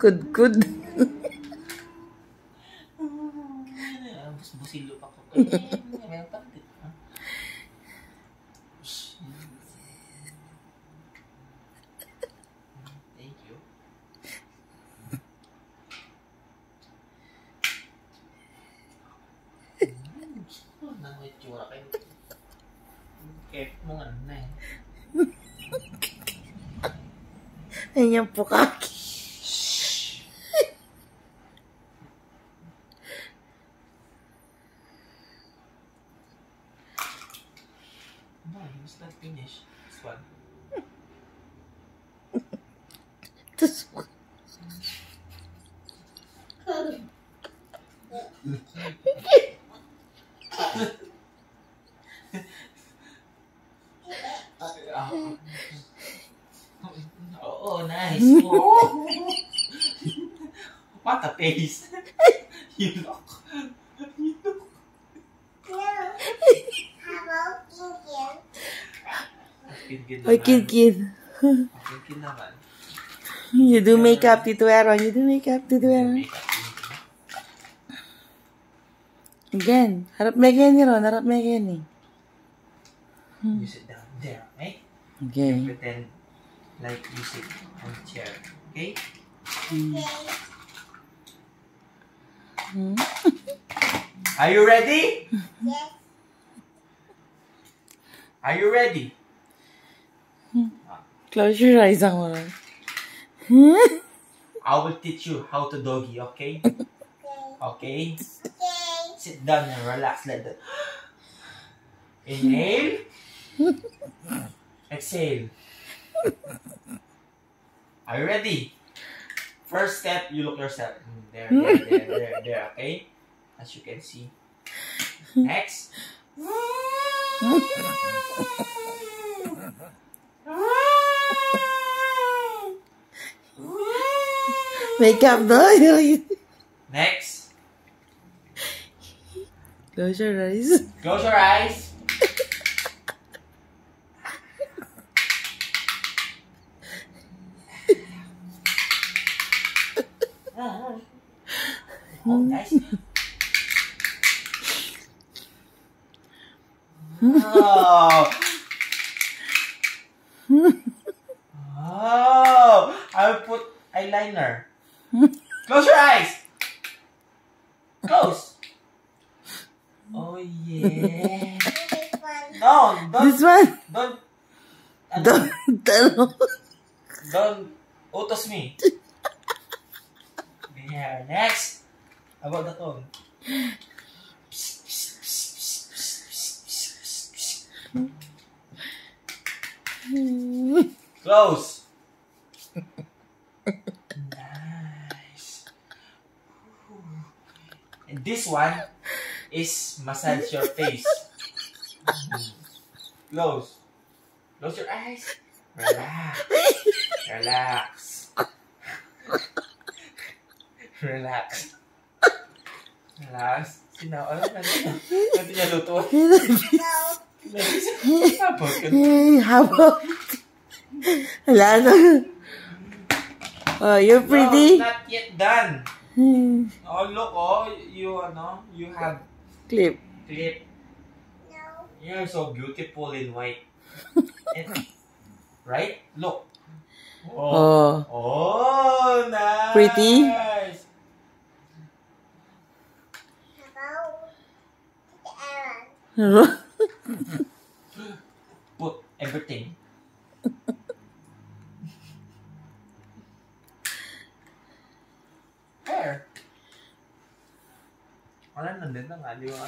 Good-good. Busilo pa ko. Thank you. Nang itsura kayo. Kep mo nga na eh. Ayan po kaki. he's not finished. This one. this one. oh, oh, nice. Oh. what a face. you know. Kinkin Ay, naman. kid-kid. Kinkin naman. You do makeup, Tito Aaron. You do makeup, Tito Aaron. Again. Harap may ganyan, Ron. Harap may ganyan. You sit down there, okay? Okay. Pretend like you sit on the chair, okay? Hmm. Are you ready? Are you ready? Close your eyes, ako Ron. I will teach you how to doggy, okay? Okay? Sit down and relax like that. Inhale. Exhale. Are you ready? First step, you look yourself. Mm, There, there, there, there, there, okay? As you can see. Next. Makeup, no? Next. Close your eyes. Close your eyes. oh, nice. Oh, I will put eyeliner. Close your eyes. Close. Oh yeah. No, don't, This one. don't, ano, Don't don't utos me. There, next. How about the tone? Close. This one is massage your face. Close. Close your eyes. Relax. Relax. Relax. Relax. Sinaw. Ano na niya? Ano niya luto? Hey, habang. Wala na. Oh, you're No, pretty. not yet done. Hmm. Oh, look, oh, you, ano, you have Clip. clip. No. You're so beautiful in white. And- right? Look. Oh. Oh, nice. Pretty? Put everything. there. Wala na din ang aliwa.